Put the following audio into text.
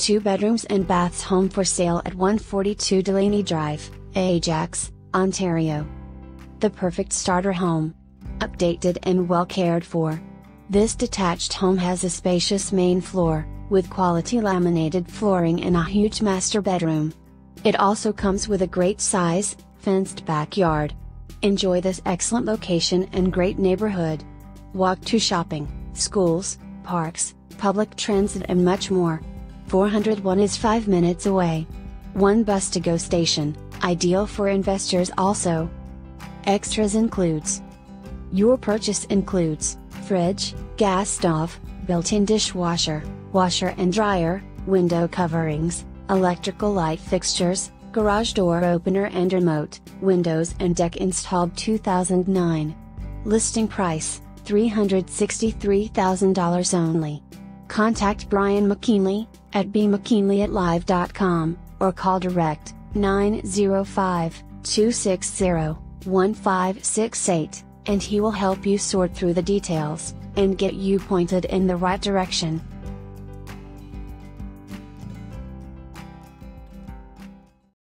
two bedrooms and baths home for sale at 142 Delaney Drive, Ajax, Ontario. The perfect starter home. Updated and well cared for. This detached home has a spacious main floor, with quality laminated flooring and a huge master bedroom. It also comes with a great size, fenced backyard. Enjoy this excellent location and great neighborhood. Walk to shopping, schools, parks, public transit and much more. 401 is 5 minutes away. One bus to go station, ideal for investors also. Extras includes Your purchase includes fridge, gas stove, built-in dishwasher, washer and dryer, window coverings, electrical light fixtures, garage door opener and remote, windows and deck installed 2009. Listing price, $363,000 only. Contact Brian McKinlay, at bmckinlay at live.com, or call direct, 905 260 1568, and he will help you sort through the details, and get you pointed in the right direction.